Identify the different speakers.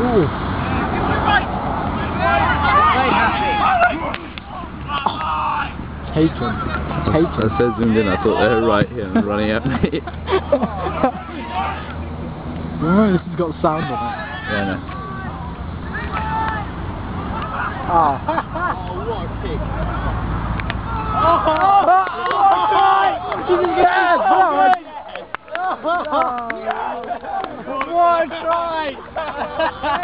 Speaker 1: Ooh. Taken. Taken.
Speaker 2: I said zoomed in, I thought they were right here and running at me.
Speaker 1: Remember, this has got sound on it.
Speaker 2: yeah, no.
Speaker 1: Ah. Oh.
Speaker 3: What a try!